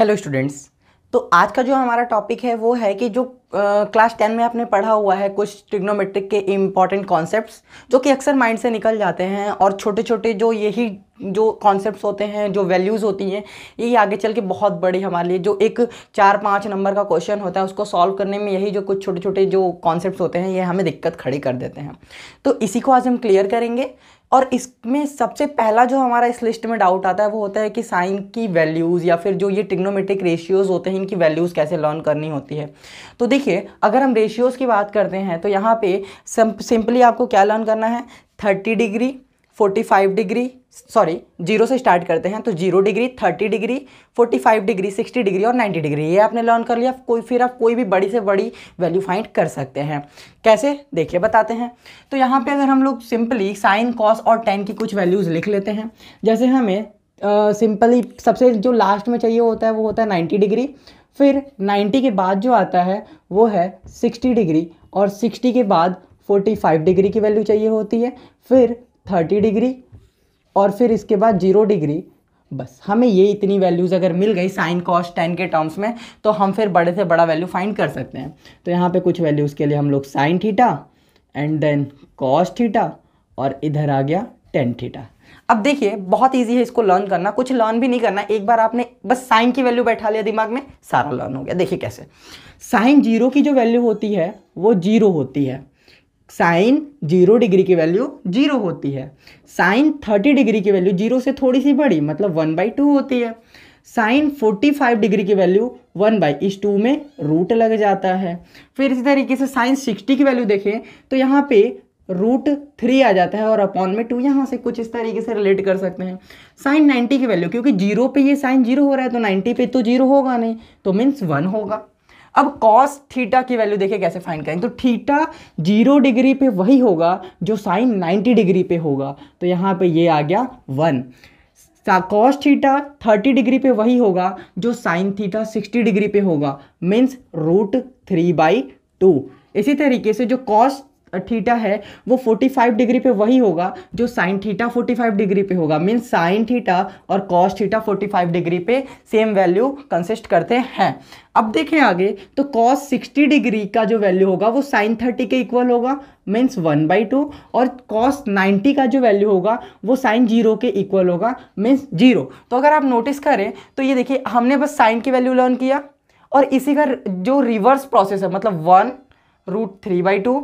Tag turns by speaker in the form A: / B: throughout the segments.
A: Hello students तो आज का जो हमारा टॉपिक है, वो है कि जो क्लास टेन में आपने पढ़ा हुआ है कुछ ट्रिग्नोमेट्रिक के इंपॉर्टेंट कॉन्सेप्ट्स जो कि अक्सर माइंड से निकल जाते हैं और छोटे छोटे जो यही, जो कॉन्सेप्ट्स होते हैं, जो वैल्यूज़ होती हैं, यही आगे चल के बहुत बड़ी हमारे लिए, जो एक चार पाँच नंबर का क्वेश्चन होता है, उसको सॉल्व करने में यही जो कुछ छोटे छोटे जो कॉन्सेप्ट होते हैं, ये हमें दिक्कत खड़ी कर देते हैं। तो इसी को आज हम क्लियर करेंगे। और इसमें सबसे पहला जो हमारा इस लिस्ट में डाउट आता है, वो होता है कि साइन की वैल्यूज़ या फिर जो ये टिग्नोमेट्रिक रेशियोज़ होते हैं, इनकी वैल्यूज़ कैसे लर्न करनी होती है। तो देखिए, अगर हम रेशियोज़ की बात करते हैं तो यहाँ पे सिंपली आपको क्या लर्न करना है? Thirty degree forty five degree sorry zero से स्टार्ट करते हैं तो zero degree thirty degree forty five degree sixty degree और नाइन्टी डिग्री ये आपने लर्न कर लिया कोई फिर आप कोई भी बड़ी से बड़ी वैल्यू फाइंड कर सकते हैं। कैसे? देखिए बताते हैं। तो यहाँ पे अगर हम लोग सिंपली साइन कॉस और टेन की कुछ वैल्यूज़ लिख लेते हैं जैसे हमें सिंपली uh, सबसे जो लास्ट में चाहिए होता है वो होता है नाइन्टी डिग्री फिर नाइन्टी के बाद जो आता है वो है सिक्सटी डिग्री और सिक्सटी के बाद फोर्टी फाइव डिग्री की वैल्यू चाहिए होती है फिर थर्टी डिग्री और फिर इसके बाद ज़ीरो डिग्री। बस, हमें ये इतनी वैल्यूज़ अगर मिल गई साइन कॉस टेन के टर्म्स में तो हम फिर बड़े से बड़ा वैल्यू फाइंड कर सकते हैं। तो यहाँ पे कुछ वैल्यूज़ के लिए हम लोग sine theta and then cos theta और इधर आ गया टेन थीटा अब देखिए, बहुत इजी है इसको लर्न करना। कुछ लर्न भी नहीं करना। एक बार आपने बस साइन की वैल्यू बैठा लिया दिमाग में, सारा लर्न हो गया। देखिए कैसे। साइन ज़ीरो की जो वैल्यू होती है, वो ज़ीरो होती है। साइन ज़ीरो डिग्री की वैल्यू ज़ीरो होती है। साइन थर्टी डिग्री की वैल्यू ज़ीरो से थोड़ी सी बड़ी मतलब वन बाई टू होती है। साइन फोर्टी फाइव डिग्री की वैल्यू वन बाई इस टू में रूट लग जाता है। फिर इसी तरीके से साइन सिक्सटी की वैल्यू देखें तो यहाँ पे रूट थ्री आ जाता है और अपॉन में टू यहाँ से कुछ इस तरीके से रिलेट कर सकते हैं। साइन नाइन्टी की वैल्यू, क्योंकि ज़ीरो पे ये साइन ज़ीरो हो रहा है तो नाइन्टी पे तो ज़ीरो होगा नहीं तो मीन्स वन होगा। अब कॉस थीटा की वैल्यू देखिए कैसे फाइंड करेंगे तो थीटा ज़ीरो डिग्री पे वही होगा, जो साइन नाइन्टी डिग्री पे होगा। तो यहाँ पे ये आ गया one cos theta thirty degree पे वही होगा, जो साइन थीटा सिक्सटी डिग्री पे होगा। Means root three by two इसी तरीके से जो कॉस थीटा है, वो 45 डिग्री पे वही होगा जो साइन थीटा 45 डिग्री पे होगा। मीन साइन थीटा और कॉस थीटा 45 डिग्री पे सेम वैल्यू कंसिस्ट करते हैं। अब देखें आगे तो कॉस 60 डिग्री का जो वैल्यू होगा, वो साइन 30 के इक्वल होगा मीन्स वन बाई टू, और कॉस 90 का जो वैल्यू होगा, वो साइन ज़ीरो के इक्वल होगा मीन्स ज़ीरो। तो अगर आप नोटिस करें तो ये देखिए, हमने बस साइन की वैल्यू लर्न किया, और इसी का जो रिवर्स प्रोसेस है मतलब one root three by two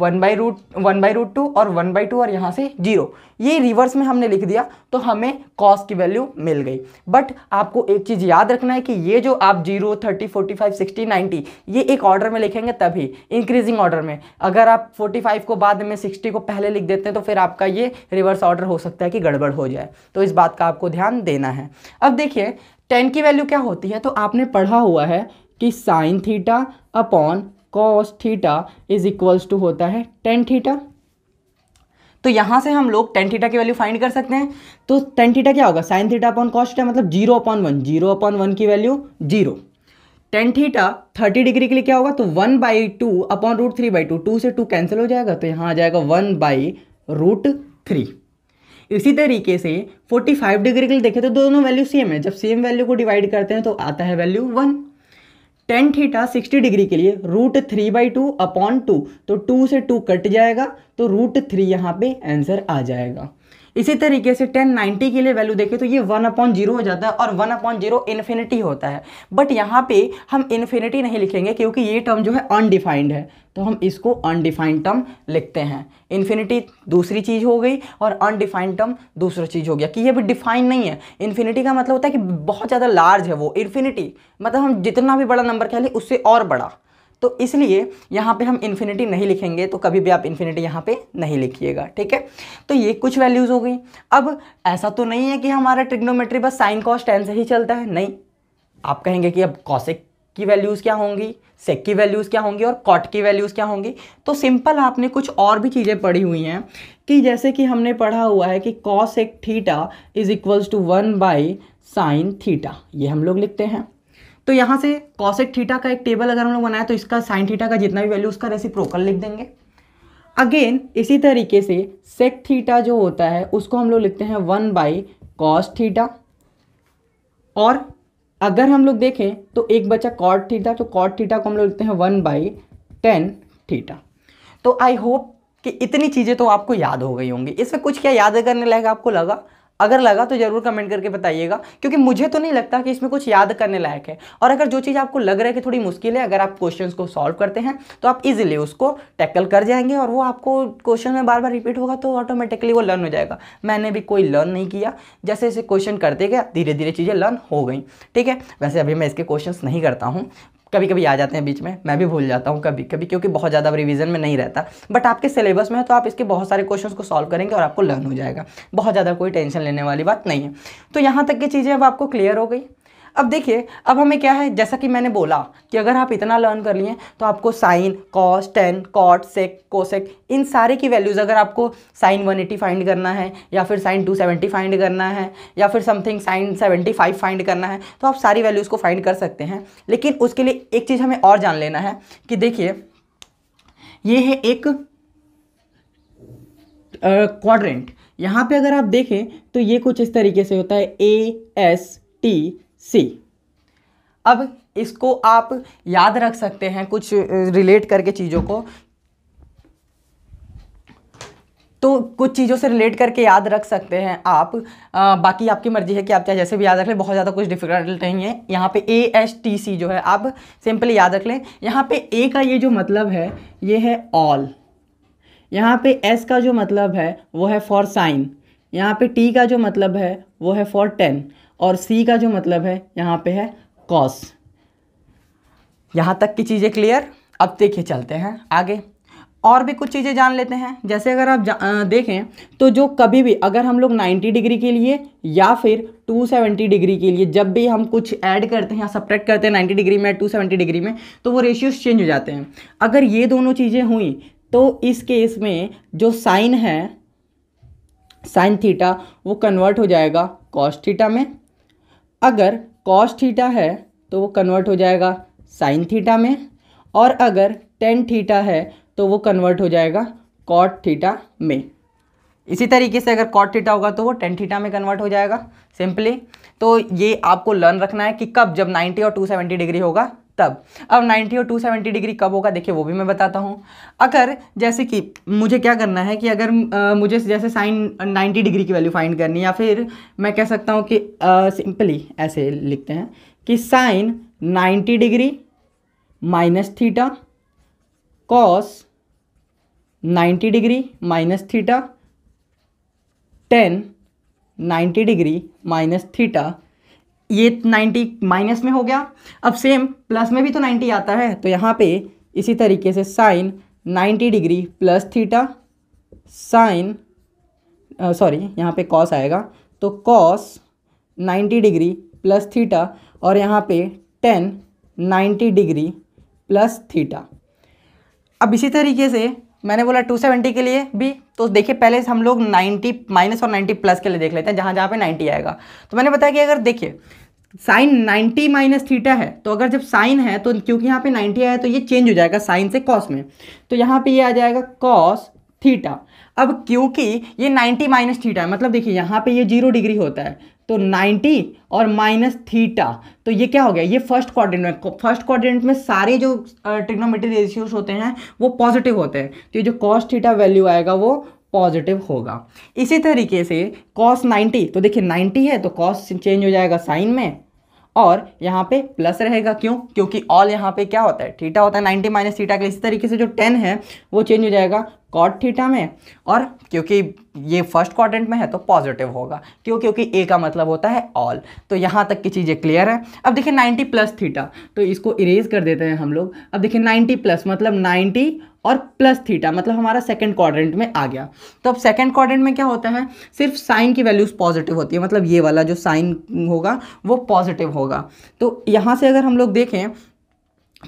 A: one by root, one by root two और वन बाई टू और यहाँ से ज़ीरो। ये रिवर्स में हमने लिख दिया तो हमें कॉस की वैल्यू मिल गई। बट आपको एक चीज़ याद रखना है कि ये जो आप zero, thirty forty five sixty ninety ये एक ऑर्डर में लिखेंगे तभी इंक्रीजिंग ऑर्डर में। अगर आप फोर्टी फाइव को बाद में सिक्सटी को पहले लिख देते हैं तो फिर आपका ये रिवर्स ऑर्डर हो सकता है कि गड़बड़ हो जाए। तो इस बात का आपको ध्यान देना है। अब देखिए, टेन की वैल्यू क्या होती है? तो आपने पढ़ा हुआ है कि sine theta upon cos theta is equals to होता है टेन थीटा तो यहाँ से हम लोग टेन थीटा की वैल्यू फाइंड कर सकते हैं। तो टेन थीटा क्या होगा? Sine theta upon cos theta मतलब zero upon one zero upon one की value zero tan theta thirty degree के लिए क्या होगा? तो one by two upon root three by two two से टू कैंसिल हो जाएगा तो यहाँ आ जाएगा वन बाई रूट थ्री इसी तरीके से फोर्टी फाइव डिग्री के लिए देखें तो दोनों वैल्यू सेम है। जब सेम वैल्यू को डिवाइड करते हैं तो आता है value one tan theta sixty degree के लिए root three by two upon two तो टू से टू कट जाएगा तो रूट थ्री यहाँ पे आंसर आ जाएगा। इसी तरीके से टेन नाइन्टी के लिए वैल्यू देखें तो ये वन अपॉन ज़ीरो हो जाता है और वन अपॉन ज़ीरो इन्फिनिटी होता है। बट यहाँ पे हम इन्फिनिटी नहीं लिखेंगे क्योंकि ये टर्म जो है अनडिफाइंड है। तो हम इसको अनडिफाइंड टर्म लिखते हैं। इन्फिनिटी दूसरी चीज़ हो गई और अनडिफाइंड टर्म दूसरा चीज़ हो गया। कि ये भी डिफाइन नहीं है। इन्फिनिटी का मतलब होता है कि बहुत ज़्यादा लार्ज है वो। इन्फिनिटी मतलब हम जितना भी बड़ा नंबर कह लें, उससे और बड़ा। तो इसलिए यहाँ पे हम इन्फिनिटी नहीं लिखेंगे तो कभी भी आप इन्फिनिटी यहाँ पे नहीं लिखिएगा, ठीक है? तो ये कुछ वैल्यूज़ हो गई। अब ऐसा तो नहीं है कि हमारा ट्रिग्नोमेट्री बस साइन कॉस टेन से ही चलता है, नहीं। आप कहेंगे कि अब कॉसिक की वैल्यूज़ क्या होंगी सेक की वैल्यूज़ क्या होंगी और कॉट की वैल्यूज़ क्या होंगी? तो सिंपल आपने कुछ और भी चीज़ें पढ़ी हुई हैं कि जैसे कि हमने पढ़ा हुआ है कि कॉस एक theta is equals to one by sine theta ये हम लोग लिखते हैं। तो यहाँ से कॉसेक थीटा का एक टेबल अगर हम लोग बनाए तो इसका साइन थीटा का जितना भी वैल्यू उसका रेसिप्रोकल लिख देंगे। अगेन इसी तरीके से सेक थीटा जो होता है, उसको हम लोग लिखते हैं वन बाई कॉस थीटा और अगर हम लोग देखें तो एक बचा कॉट थीटा तो कॉट थीटा को हम लोग लिखते हैं वन बाई टेन थीटा तो आई होप कि इतनी चीज़ें तो आपको याद हो गई होंगी। इसमें कुछ क्या याद करने लायक आपको लगा? अगर लगा तो ज़रूर कमेंट करके बताइएगा, क्योंकि मुझे तो नहीं लगता कि इसमें कुछ याद करने लायक है। और अगर जो चीज़ आपको लग रहा है कि थोड़ी मुश्किल है, अगर आप क्वेश्चंस को सॉल्व करते हैं तो आप इजीली उसको टैकल कर जाएँगे और वो आपको क्वेश्चन में बार बार रिपीट होगा तो ऑटोमेटिकली वो लर्न हो जाएगा। मैंने भी कोई लर्न नहीं किया। जैसे जैसे क्वेश्चन करते गया धीरे धीरे चीज़ें लर्न हो गई। ठीक है? वैसे अभी मैं इसके क्वेश्चन नहीं करता हूँ। कभी कभी आ जाते हैं बीच में, मैं भी भूल जाता हूँ कभी कभी क्योंकि बहुत ज़्यादा रिवीजन में नहीं रहता। बट आपके सिलेबस में है तो आप इसके बहुत सारे क्वेश्चंस को सॉल्व करेंगे और आपको लर्न हो जाएगा। बहुत ज़्यादा कोई टेंशन लेने वाली बात नहीं है। तो यहाँ तक की चीज़ें अब आपको क्लियर हो गई। अब देखिए, अब हमें क्या है? जैसा कि मैंने बोला कि अगर आप इतना लर्न कर लिए तो आपको sine cos tan cot sec cosec इन सारे की वैल्यूज़ अगर आपको साइन 180 फाइंड करना है, या फिर साइन 270 फाइंड करना है, या फिर समथिंग साइन 75 फाइंड करना है तो आप सारी वैल्यूज़ को फाइंड कर सकते हैं। लेकिन उसके लिए एक चीज़ हमें और जान लेना है कि देखिए, ये है एक क्वाड्रेंट यहाँ पे अगर आप देखें तो ये कुछ इस तरीके से होता है ए एस टी सी अब इसको आप याद रख सकते हैं कुछ रिलेट करके चीज़ों को। तो कुछ चीज़ों से रिलेट करके याद रख सकते हैं आप। आ, बाकी आपकी मर्ज़ी है कि आप चाहे जैसे भी याद रख लें बहुत ज़्यादा कुछ डिफ़िकल्ट नहीं है। यहाँ पे ए एस टी सी जो है आप सिंपली याद रख लें। यहाँ पे ए का ये जो मतलब है ये है ऑल यहाँ पे एस का जो मतलब है वो है फॉर साइन यहाँ पे टी का जो मतलब है वो है फॉर टेन और सी का जो मतलब है, यहाँ पे है कॉस यहाँ तक की चीज़ें क्लियर अब देखिए, चलते हैं आगे। और भी कुछ चीज़ें जान लेते हैं। जैसे अगर आप देखें तो जो कभी भी अगर हम लोग 90 डिग्री के लिए या फिर 270 डिग्री के लिए जब भी हम कुछ ऐड करते हैं या सब्ट्रैक्ट करते हैं 90 डिग्री में 270 डिग्री में तो वो रेशियोज चेंज हो जाते हैं। अगर ये दोनों चीज़ें हुई तो इस केस में जो साइन है, साइन थीटा, वो कन्वर्ट हो जाएगा कॉस थीटा में। अगर कॉस थीटा है तो वो कन्वर्ट हो जाएगा साइन थीटा में, और अगर टेन थीटा है तो वो कन्वर्ट हो जाएगा कॉट थीटा में। इसी तरीके से अगर कॉट थीटा होगा तो वो टेन थीटा में कन्वर्ट हो जाएगा सिंपली तो ये आपको लर्न रखना है कि कब, जब 90 और 270 डिग्री होगा तब। अब 90 और 270 डिग्री कब होगा देखिए वो भी मैं बताता हूँ। अगर जैसे कि मुझे क्या करना है कि अगर आ, मुझे जैसे साइन 90 डिग्री की वैल्यू फाइंड करनी या फिर मैं कह सकता हूँ कि सिंपली ऐसे लिखते हैं कि sine 90 degree minus theta cos 90 degree minus theta tan 90 degree minus theta ये 90 माइनस में हो गया। अब सेम प्लस में भी तो 90 आता है तो यहाँ पे इसी तरीके से sine 90 degree plus theta sine sorry, यहाँ पे कॉस आएगा तो कॉस 90 डिग्री प्लस थीटा और यहाँ पे टेन 90 डिग्री प्लस थीटा। अब इसी तरीके से मैंने बोला 270 के लिए भी तो देखिए पहले हम लोग 90 माइनस और 90 प्लस के लिए देख लेते हैं, जहाँ जहाँ पे 90 आएगा। तो मैंने बताया कि अगर देखिए साइन 90 माइनस थीटा है तो अगर जब साइन है तो क्योंकि यहाँ पे 90 आया तो ये चेंज हो जाएगा साइन से कॉस में। तो यहाँ पे ये आ जाएगा कॉस थीटा। अब क्योंकि ये 90 माइनस थीटा है मतलब देखिए यहाँ पे ये ज़ीरो डिग्री होता है तो 90 और माइनस थीटा तो ये क्या हो गया, ये फ़र्स्ट क्वाड्रेंट में, फ़र्स्ट क्वाड्रेंट में सारे जो ट्रिग्नोमेट्री रेशियोज होते हैं, वो पॉजिटिव होते हैं। तो ये जो कॉस थीटा वैल्यू आएगा, वो पॉजिटिव होगा। इसी तरीके से कॉस 90 तो देखिए 90 है तो कॉस चेंज हो जाएगा साइन में और यहाँ पे प्लस रहेगा क्यों? क्योंकि ऑल यहाँ पे क्या होता है? थीटा होता है 90 माइनस थीटा के इसी तरीके से जो 10 है, वो चेंज हो जाएगा कॉट थीटा में। और क्योंकि ये फ़र्स्ट क्वाड्रेंट में है तो पॉजिटिव होगा। क्यों? क्योंकि ए का मतलब होता है ऑल तो यहाँ तक की चीज़ें क्लियर है। अब देखिए 90 प्लस थीटा। तो इसको इरेज कर देते हैं हम लोग। अब देखिए 90 प्लस मतलब 90 और प्लस थीटा मतलब हमारा सेकंड क्वाड्रेंट में आ गया। तो अब सेकंड क्वाड्रेंट में क्या होता है? सिर्फ़ साइन की वैल्यूज़ पॉजिटिव होती है। मतलब ये वाला जो साइन होगा, वो पॉजिटिव होगा। तो यहाँ से अगर हम लोग देखें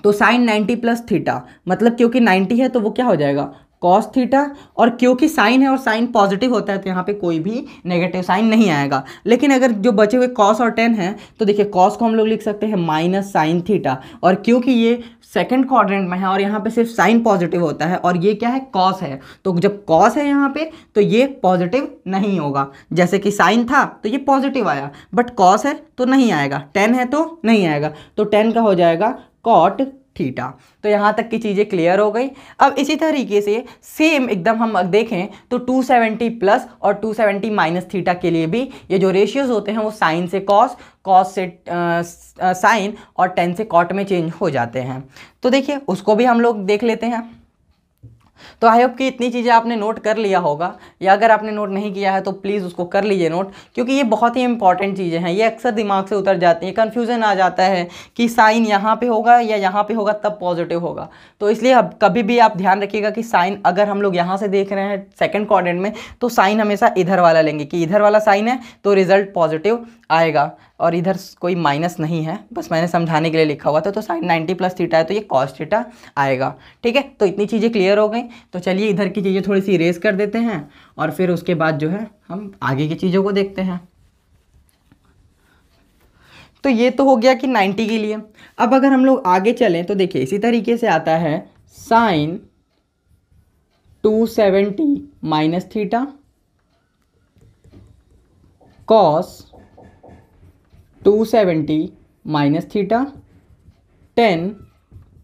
A: तो साइन 90 प्लस थीटा मतलब क्योंकि 90 है तो वो क्या हो जाएगा? कॉस थीटा और क्योंकि साइन है और साइन पॉजिटिव होता है तो यहाँ पे कोई भी नेगेटिव साइन नहीं आएगा। लेकिन अगर जो बचे हुए कॉस और टेन है तो देखिए कॉस को हम लोग लिख सकते हैं माइनस साइन थीटा और क्योंकि ये सेकंड क्वाड्रेंट में है और यहाँ पे सिर्फ़ साइन पॉजिटिव होता है और ये क्या है? कॉस है। तो जब कॉस है यहाँ पे तो ये पॉजिटिव नहीं होगा। जैसे कि साइन था तो ये पॉजिटिव आया बट कॉस है तो नहीं आएगा। टेन है तो नहीं आएगा। तो टेन का हो जाएगा कॉट थीटा। तो यहाँ तक की चीज़ें क्लियर हो गई। अब इसी तरीके से सेम एकदम हम देखें तो 270 प्लस और 270 माइनस थीटा के लिए भी ये जो रेशियोज होते हैं वो साइन से कॉस कॉस से साइन और टेन से कॉट में चेंज हो जाते हैं। तो देखिए उसको भी हम लोग देख लेते हैं। तो आई होप कि इतनी चीज़ें आपने नोट कर लिया होगा, या अगर आपने नोट नहीं किया है तो प्लीज़ उसको कर लीजिए नोट क्योंकि ये बहुत ही इंपॉर्टेंट चीज़ें हैं। ये अक्सर दिमाग से उतर जाती हैं कन्फ्यूज़न आ जाता है कि साइन यहाँ पर होगा या यहाँ पर होगा, तब पॉजिटिव होगा। तो इसलिए अब कभी भी आप ध्यान रखिएगा कि साइन अगर हम लोग यहाँ से देख रहे हैं सेकेंड क्वाड्रेंट में तो साइन हमेशा इधर वाला लेंगे कि इधर वाला साइन है तो रिज़ल्ट पॉजिटिव आएगा, और इधर कोई माइनस नहीं है। बस मैंने समझाने के लिए लिखा हुआ था तो साइन नाइन्टी प्लस थीटा है तो ये कॉस थीटा आएगा। ठीक है? तो इतनी चीज़ें क्लियर हो गई। तो चलिए इधर की चीज़ें थोड़ी सी रेस कर देते हैं और फिर उसके बाद जो है हम आगे की चीज़ों को देखते हैं। तो ये तो हो गया कि 90 के लिए। अब अगर हम लोग आगे चलें तो देखिए इसी तरीके से आता है sine 270 seventy minus theta cos two seventy minus theta tan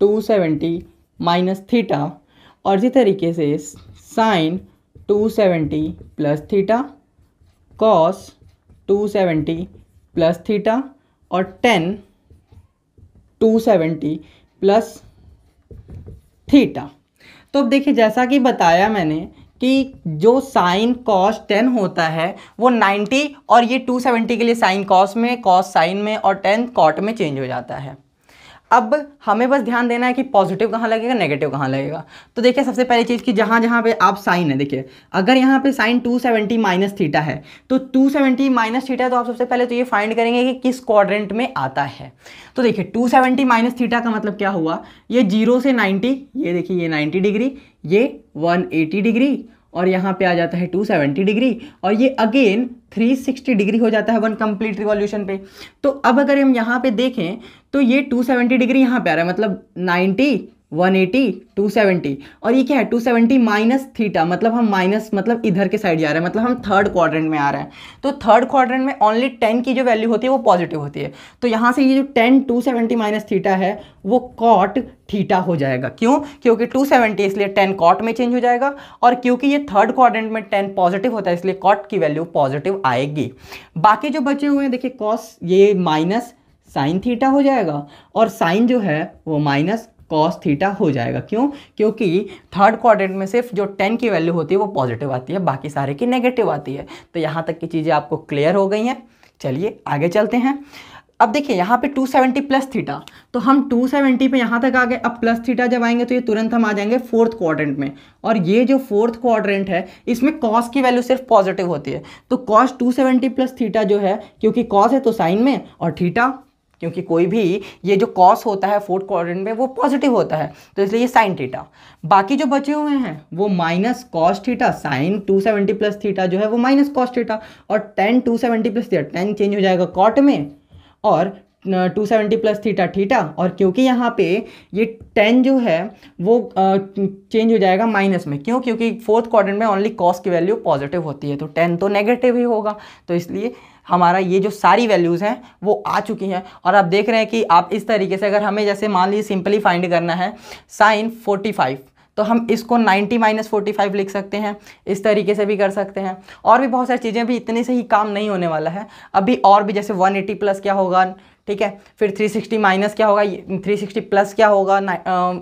A: two seventy minus theta और इसी तरीके से sine two seventy plus theta cos two seventy plus theta और tan two seventy plus theta तो अब देखिए, जैसा कि बताया मैंने कि जो साइन कॉस टेन होता है, वो नाइन्टी और ये टू सेवेंटी के लिए साइन कॉस में कॉस साइन में और टेन कॉट में चेंज हो जाता है। अब हमें बस ध्यान देना है कि पॉजिटिव कहाँ लगेगा नेगेटिव कहाँ लगेगा। तो देखिए, सबसे पहली चीज़ कि जहाँ जहाँ पे आप साइन है, देखिए, अगर यहाँ पे साइन 270 सेवेंटी माइनस थीटा है तो 270 सेवेंटी माइनस थीटा तो आप सबसे पहले तो ये फाइंड करेंगे कि किस क्वाड्रेंट में आता है। तो देखिए 270 सेवेंटी माइनस थीटा का मतलब क्या हुआ? ये ज़ीरो से नाइन्टी ये देखिए, ये नाइन्टी डिग्री ये वन डिग्री और यहाँ पे आ जाता है 270 डिग्री और ये अगेन 360 डिग्री हो जाता है वन कंप्लीट रिवॉल्यूशन पे। तो अब अगर हम यहाँ पे देखें तो ये 270 डिग्री यहाँ पे आ रहा है मतलब 90 180 270 और ये क्या है? 270 माइनस थीटा मतलब हम माइनस मतलब इधर के साइड जा रहे हैं मतलब हम थर्ड क्वाड्रेंट में आ रहे हैं। तो थर्ड क्वाड्रेंट में ओनली 10 की जो वैल्यू होती है, वो पॉजिटिव होती है। तो यहाँ से ये जो 10 270 माइनस थीटा है, वो कॉट थीटा हो जाएगा। क्यों? क्योंकि 270 इसलिए 10 कॉट में चेंज हो जाएगा, और क्योंकि ये थर्ड क्वाड्रेंट में 10 पॉजिटिव होता है, इसलिए कॉट की वैल्यू पॉजिटिव आएगी। बाकी जो बचे हुए हैं, देखिए कॉस ये माइनस साइन थीटा हो जाएगा, और साइन जो है, वो माइनस कॉस थीटा हो जाएगा। क्यों? क्योंकि थर्ड क्वाड्रेंट में सिर्फ़ जो टेन की वैल्यू होती है, वो पॉजिटिव आती है, बाकी सारे की नेगेटिव आती है। तो यहाँ तक की चीज़ें आपको क्लियर हो गई हैं। चलिए, आगे चलते हैं। अब देखिए, यहाँ पे 270 प्लस थीटा तो हम 270 पे यहाँ तक आ गए। अब प्लस थीटा जब आएँगे तो ये तुरंत हम आ जाएँगे फोर्थ क्वाड्रेंट में। और ये जो फोर्थ क्वाड्रेंट है, इसमें कॉस की वैल्यू सिर्फ़ पॉजिटिव होती है। तो कॉस 270 प्लस थीटा जो है, क्योंकि कॉस है तो साइन में, और थीटा क्योंकि कोई भी ये जो कॉस होता है फोर्थ क्वाड्रेंट में, वो पॉजिटिव होता है। तो इसलिए ये साइन थीटा बाकी जो बचे हुए हैं, वो minus cos theta sine 270 plus theta जो है, वो माइनस कॉस थीटा और tan 270 plus theta tan change हो जाएगा कॉट में। और two seventy plus theta theta और क्योंकि यहाँ पे ये टेन जो है, वो चेंज हो जाएगा माइनस में। क्यों? क्योंकि फोर्थ क्वाड्रेंट में ओनली कॉस की वैल्यू पॉजिटिव होती है। तो टेन तो नेगेटिव ही होगा। तो इसलिए हमारा ये जो सारी वैल्यूज़ हैं, वो आ चुकी हैं। और आप देख रहे हैं कि आप इस तरीके से अगर हमें जैसे मान लीजिए सिंपली फाइंड करना है साइन 45 तो हम इसको 90 माइनस फोर्टी लिख सकते हैं, इस तरीके से भी कर सकते हैं। और भी बहुत सारी चीज़ें भी इतने से ही काम नहीं होने वाला है। अभी और भी जैसे 180 प्लस क्या होगा ठीक है? फिर 360 माइनस क्या होगा? 360 प्लस क्या होगा?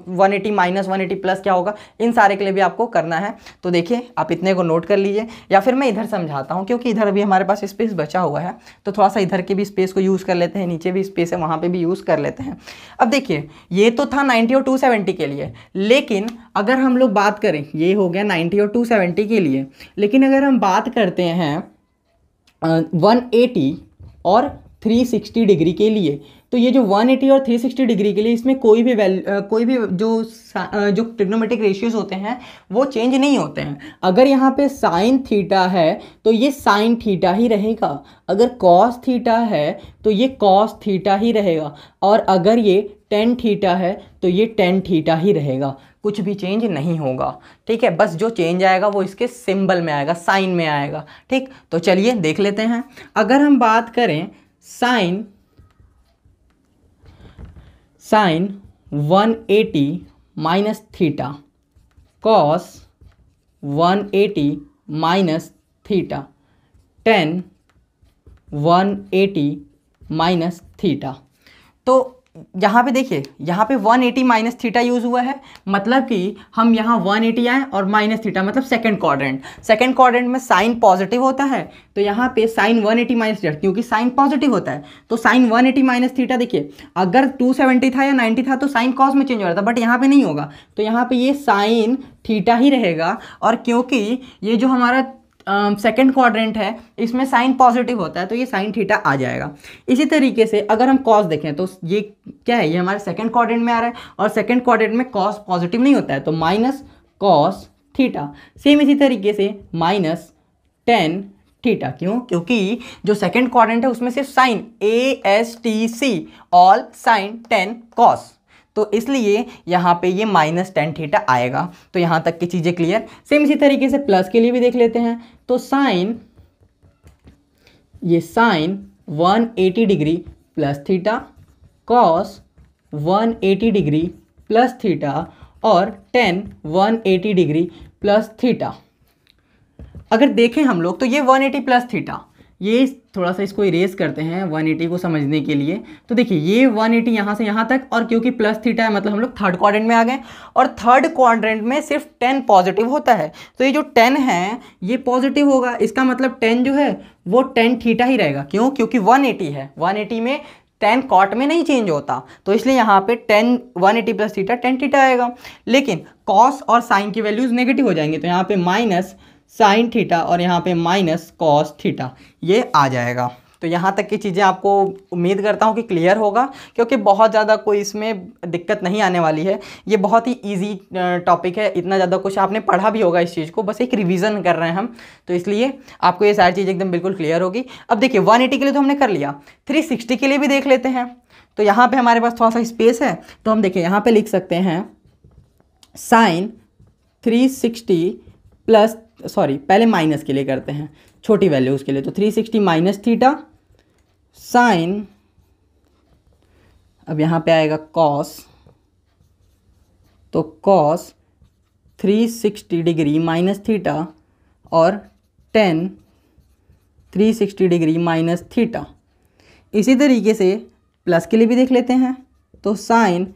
A: One eighty minus one eighty plus क्या होगा? इन सारे के लिए भी आपको करना है। तो देखिए, आप इतने को नोट कर लीजिए। या फिर मैं इधर समझाता हूँ, क्योंकि इधर अभी हमारे पास स्पेस बचा हुआ है। तो थोड़ा सा इधर के भी स्पेस को यूज़ कर लेते हैं, नीचे भी स्पेस है, वहाँ पर भी यूज़ कर लेते हैं। अब देखिए, ये तो था नाइन्टी और टू के लिए। लेकिन अगर हम लोग बात करें, ये हो गया नाइन्टी और टू के लिए। लेकिन अगर हम बात करते हैं वन और 360 डिग्री के लिए। तो ये जो 180 और 360 डिग्री के लिए इसमें कोई भी वैल्यू कोई भी जो जो ट्रिग्नोमेट्रिक रेशियोज होते हैं, वो चेंज नहीं होते हैं। अगर यहाँ पे साइन थीटा है तो ये साइन थीटा ही रहेगा। अगर कॉस थीटा है तो ये कॉस थीटा ही रहेगा। और अगर ये टेन थीटा है तो ये टेन थीटा ही रहेगा। कुछ भी चेंज नहीं होगा। ठीक है? बस जो चेंज आएगा, वो इसके सिंबल में आएगा साइन में आएगा। ठीक? तो चलिए देख लेते हैं। अगर हम बात करें sine sine 180 minus theta, cos one eighty minus theta, tan one eighty minus theta. तो यहाँ पे देखिए, यहाँ पे 180 एटी माइनस थीटा यूज़ हुआ है। मतलब कि हम यहाँ 180 एटी आए और माइनस थीटा मतलब सेकंड क्वाड्रेंट सेकंड क्वाड्रेंट में साइन पॉजिटिव होता है तो यहाँ पे साइन 180 एटी माइनस थीटा क्योंकि साइन पॉजिटिव होता है तो साइन 180 एटी माइनस थीटा देखिए, अगर 270 था या 90 था तो साइन कॉज में चेंज हो रहा था बट यहाँ पे नहीं होगा। तो यहाँ पे ये साइन थीटा ही रहेगा, और क्योंकि ये जो हमारा सेकेंड क्वाड्रेंट है, इसमें साइन पॉजिटिव होता है तो ये साइन थीटा आ जाएगा। इसी तरीके से अगर हम कॉस देखें तो ये क्या है, ये हमारे सेकेंड क्वाड्रेंट में आ रहा है, और सेकेंड क्वाड्रेंट में कॉस पॉजिटिव नहीं होता है तो माइनस कॉस थीटा सेम इसी तरीके से माइनस टेन थीटा क्यों? क्योंकि जो सेकेंड क्वाड्रेंट है, उसमें सिर्फ़ sine A S T C all sine tan cos तो इसलिए यहाँ पे ये माइनस टेन थीटा आएगा। तो यहाँ तक की चीज़ें क्लियर सेम इसी तरीके से प्लस के लिए भी देख लेते हैं। तो साइन ये sine 180 degree plus theta cos 180 degree plus theta और टेन 180 डिग्री प्लस थीटा अगर देखें हम लोग तो ये 180 प्लस थीटा ये थोड़ा सा इसको इरेज करते हैं 180 को समझने के लिए। तो देखिए, ये 180 एटी यहाँ से यहाँ तक, और क्योंकि प्लस थीटा है मतलब हम लोग थर्ड क्वाड्रेंट में आ गए, और थर्ड क्वाड्रेंट में सिर्फ़ 10 पॉजिटिव होता है। तो ये जो 10 है, ये पॉजिटिव होगा। इसका मतलब 10 जो है, वो 10 थीटा ही रहेगा। क्यों? क्योंकि 180 है। 180 में टेन कॉट में नहीं चेंज होता। तो इसलिए यहाँ पे tan one eighty plus theta tan theta आएगा। लेकिन कॉस और साइन की वैल्यूज़ नेगेटिव हो जाएँगे। तो यहाँ पे माइनस साइन थीटा और यहाँ पे माइनस कॉस थीटा, ये आ जाएगा। तो यहाँ तक की चीज़ें आपको उम्मीद करता हूँ कि क्लियर होगा, क्योंकि बहुत ज़्यादा कोई इसमें दिक्कत नहीं आने वाली है। ये बहुत ही इजी टॉपिक है, इतना ज़्यादा कुछ आपने पढ़ा भी होगा इस चीज़ को, बस एक रिवीजन कर रहे हैं हम। तो इसलिए आपको ये सारी चीज़ एकदम बिल्कुल क्लियर होगी। अब देखिए वन के लिए तो हमने कर लिया थ्री के लिए भी देख लेते हैं। तो यहाँ पर हमारे पास थोड़ा सा स्पेस है तो हम देखिए, यहाँ पर लिख सकते हैं, sine three sixty plus sorry, पहले माइनस के लिए करते हैं, छोटी वैल्यू उसके लिए। तो three sixty minus theta sine अब यहाँ पे आएगा कॉस तो cos three sixty degree minus theta और tan three sixty degree minus theta इसी तरीके से प्लस के लिए भी देख लेते हैं तो sine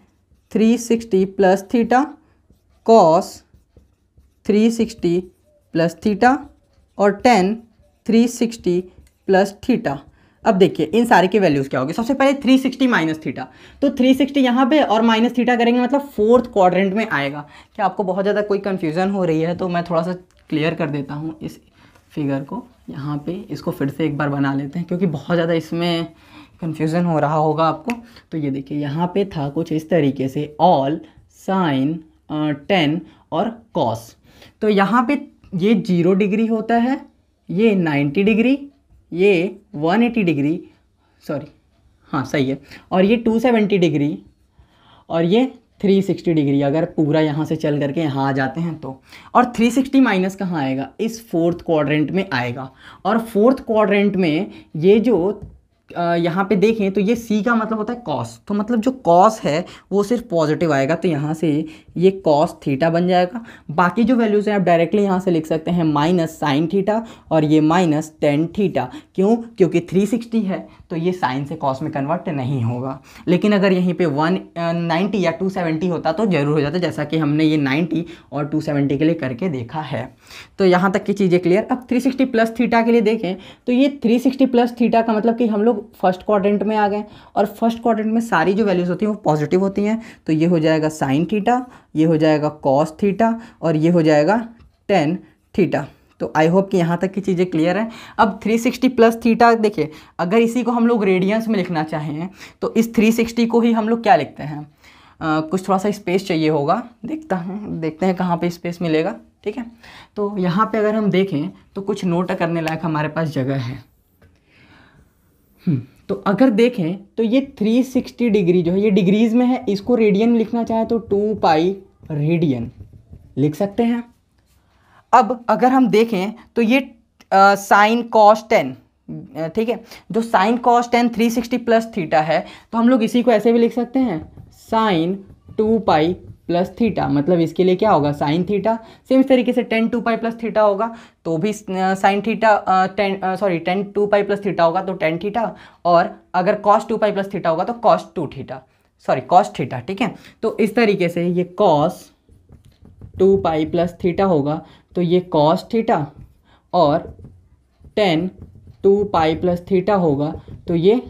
A: three sixty plus theta cos three sixty plus theta और tan three sixty plus theta. अब देखिए, इन सारे की वैल्यूज़ क्या होगी? सबसे पहले 360 सिक्सटी माइनस थीटा। तो 360 सिक्सटी यहाँ पर और माइनस थीटा करेंगे मतलब फोर्थ क्वाड्रेंट में आएगा। क्या आपको बहुत ज़्यादा कोई कन्फ्यूज़न हो रही है तो मैं थोड़ा सा क्लियर कर देता हूँ इस फिगर को। यहाँ पे इसको फिर से एक बार बना लेते हैं, क्योंकि बहुत ज़्यादा इसमें कन्फ्यूज़न हो रहा होगा आपको। तो ये देखिए, यहाँ पे था कुछ इस तरीके से ऑल साइन टेन और कॉस तो यहाँ पे ये ज़ीरो डिग्री होता है, ये नाइन्टी डिग्री, ये वन एटी डिग्री, सॉरी हाँ सही है, और ये टू सेवेंटी डिग्री, और ये थ्री सिक्सटी डिग्री, अगर पूरा यहाँ से चल करके यहाँ आ जाते हैं तो। और थ्री सिक्सटी माइनस कहाँ आएगा? इस फोर्थ क्वाड्रेंट में आएगा। और फोर्थ क्वाड्रेंट में ये जो यहाँ पे देखें तो ये सी का मतलब होता है कॉस तो मतलब जो कॉस है, वो सिर्फ़ पॉजिटिव आएगा तो यहाँ से ये कॉस थीटा बन जाएगा। बाकी जो वैल्यूज़ हैं, आप डायरेक्टली यहाँ से लिख सकते हैं माइनस साइन थीटा और ये माइनस टेन थीटा क्यों? क्योंकि 360 है। तो ये साइन से कॉस में कन्वर्ट नहीं होगा। लेकिन अगर यहीं पे वन नाइन्टी या टू सेवेंटी होता तो ज़रूर हो जाता, जैसा कि हमने ये नाइन्टी और टू सेवेंटी के लिए करके देखा है। तो यहाँ तक की चीज़ें क्लियर अब थ्री सिक्सटी प्लस थीटा के लिए देखें तो ये थ्री सिक्सटी प्लस थीटा का मतलब कि हम लोग फ़र्स्ट क्वाड्रेंट में आ गए और फ़र्स्ट क्वाड्रेंट में सारी जो वैल्यूज़ होती हैं वो पॉजिटिव होती हैं। तो ये हो जाएगा साइन थीटा ये हो जाएगा कॉस थीटा और ये हो जाएगा टेन थीटा तो आई होप कि यहाँ तक की चीज़ें क्लियर हैं। अब 360 प्लस थीटा देखिए अगर इसी को हम लोग रेडियंस में लिखना चाहें तो इस 360 को ही हम लोग क्या लिखते हैं? आ, कुछ थोड़ा सा स्पेस चाहिए होगा। देखता हूँ देखते हैं कहाँ पे स्पेस मिलेगा ठीक है? तो यहाँ पे अगर हम देखें तो कुछ नोट करने लायक हमारे पास जगह है। हम्म, तो अगर देखें तो ये 360 डिग्री जो है ये डिग्रीज में है इसको रेडियन लिखना चाहें तो टू पाई रेडियन लिख सकते हैं। अब अगर हम देखें तो ये साइन कॉस टेन ठीक है? जो sine cos tan three sixty plus theta है तो हम लोग इसी को ऐसे भी लिख सकते हैं। Sine two pi plus theta मतलब इसके लिए क्या होगा? Sine theta. सेम इस तरीके से tan two pi plus theta होगा तो भी sine theta tan sorry tan two pi plus theta होगा तो टेन थीटा, और अगर cos two pi plus theta होगा तो cos two theta. Sorry cos theta, ठीक है? तो इस तरीके से ये cos two pi plus theta होगा तो ये कॉस थीटा और tan two pi plus theta होगा तो ये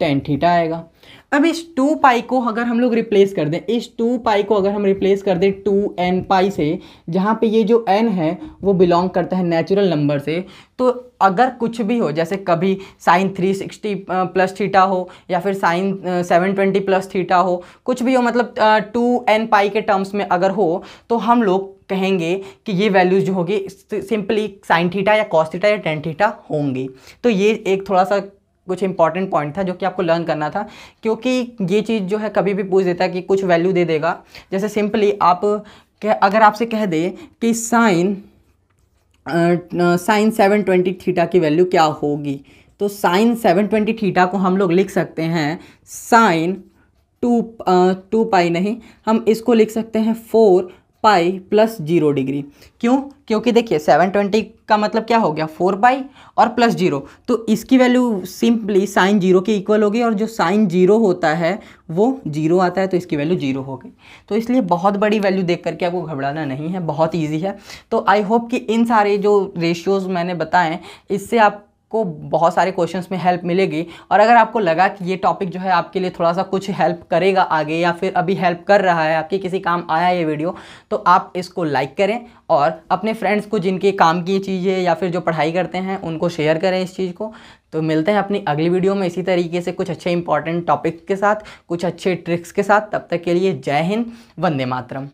A: टेन थीटा आएगा। अब इस टू पाई को अगर हम लोग रिप्लेस कर दें, इस टू पाई को अगर हम रिप्लेस कर दें टू एन पाई से, जहाँ पे ये जो एन है, वो बिलोंग करता है नेचुरल नंबर से तो अगर कुछ भी हो, जैसे कभी sine three sixty plus theta हो, या फिर sine seven twenty plus theta हो, कुछ भी हो मतलब टू एन पाई के टर्म्स में अगर हो तो हम लोग कहेंगे कि ये वैल्यूज़ जो होगी सिंपली साइन थीटा या कॉस थीटा या टेन थीटा होंगी। तो ये एक थोड़ा सा कुछ इंपॉर्टेंट पॉइंट था जो कि आपको लर्न करना था क्योंकि ये चीज़ जो है कभी भी पूछ देता है कि कुछ वैल्यू दे देगा। जैसे सिंपली आप कह, अगर आपसे कह दे कि sine sine seven twenty theta की वैल्यू क्या होगी? तो साइन सेवन ट्वेंटी थीटा को हम लोग लिख सकते हैं साइन टू टू पाई नहीं हम इसको लिख सकते हैं four pi plus zero degree. क्यों? क्योंकि देखिए सेवन ट्वेंटी का मतलब क्या हो गया? फोर पाई और प्लस ज़ीरो। तो इसकी वैल्यू सिंपली साइन ज़ीरो के इक्वल होगी और जो साइन ज़ीरो होता है, वो ज़ीरो आता है तो इसकी वैल्यू ज़ीरो हो गई। तो इसलिए बहुत बड़ी वैल्यू देख करके आपको घबराना नहीं है, बहुत ईजी है। तो आई होप कि इन सारे जो रेशियोज़ मैंने बताएँ, इससे आप आपको बहुत सारे क्वेश्चंस में हेल्प मिलेगी। और अगर आपको लगा कि ये टॉपिक जो है आपके लिए थोड़ा सा कुछ हेल्प करेगा आगे या फिर अभी हेल्प कर रहा है, आपके किसी काम आया ये वीडियो तो आप इसको लाइक करें और अपने फ्रेंड्स को जिनके काम की चीज़ें या फिर जो पढ़ाई करते हैं, उनको शेयर करें इस चीज़ को। तो मिलते हैं अपनी अगली वीडियो में इसी तरीके से कुछ अच्छे इंपॉर्टेंट टॉपिक के साथ, कुछ अच्छे ट्रिक्स के साथ। तब तक के लिए जय हिंद, वंदे मातरम।